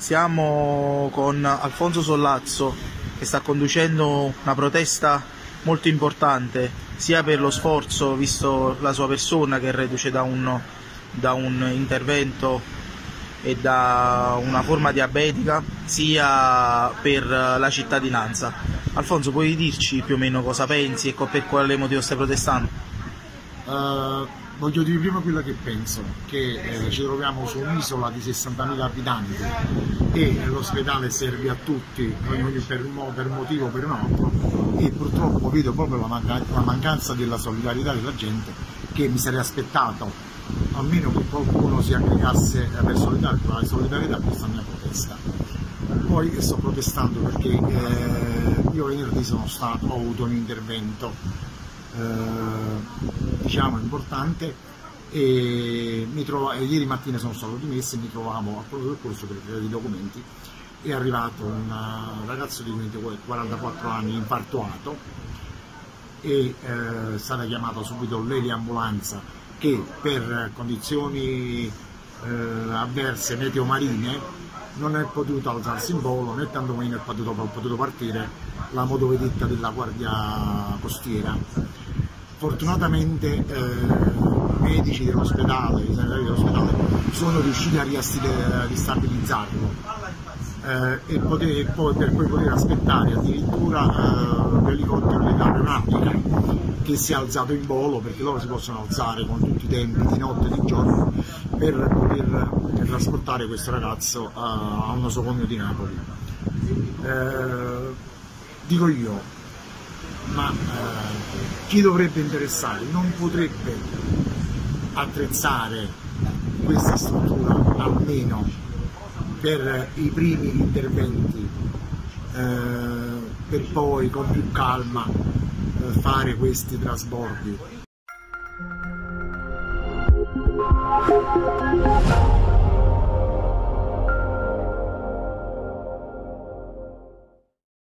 Siamo con Alfonso Sollazzo che sta conducendo una protesta molto importante sia per lo sforzo, visto la sua persona che è reduce da un, da un intervento e da una forma diabetica, sia per la cittadinanza. Alfonso, puoi dirci più o meno cosa pensi e per quale motivo stai protestando? Uh, voglio dire prima quello che penso, che eh, ci troviamo su un'isola di 60.000 abitanti e l'ospedale serve a tutti, per un, per motivo o per un altro, e purtroppo vedo proprio la, manca la mancanza della solidarietà della gente che mi sarei aspettato almeno che qualcuno si aggregasse per solidarietà, solidarietà a questa mia protesta. Poi sto protestando perché eh, io venerdì sono stato, ho avuto un intervento eh, diciamo importante. E trovo, ieri mattina sono stato dimesso e mi trovavo a quello del corso per creare i documenti. È arrivato un ragazzo di 44 anni infartuato. E eh, è stata chiamata subito l'eliambulanza che per condizioni eh, avverse meteomarine non è potuto alzarsi in volo né tantomeno è potuto, potuto partire la motovedetta della guardia costiera fortunatamente eh, medici dell'ospedale, i sanitari dell'ospedale sono riusciti a ristabilizzarlo eh, e, poter, poi, per poi poter aspettare addirittura eh, l'elicottero dell'aeronautica che si è alzato in volo perché loro si possono alzare con tutti i tempi di notte e di giorno per poter trasportare questo ragazzo a, a un nosocomio di Napoli. Eh, dico io, ma eh, chi dovrebbe interessare non potrebbe attrezzare questa struttura almeno per i primi interventi eh, per poi con più calma eh, fare questi trasbordi.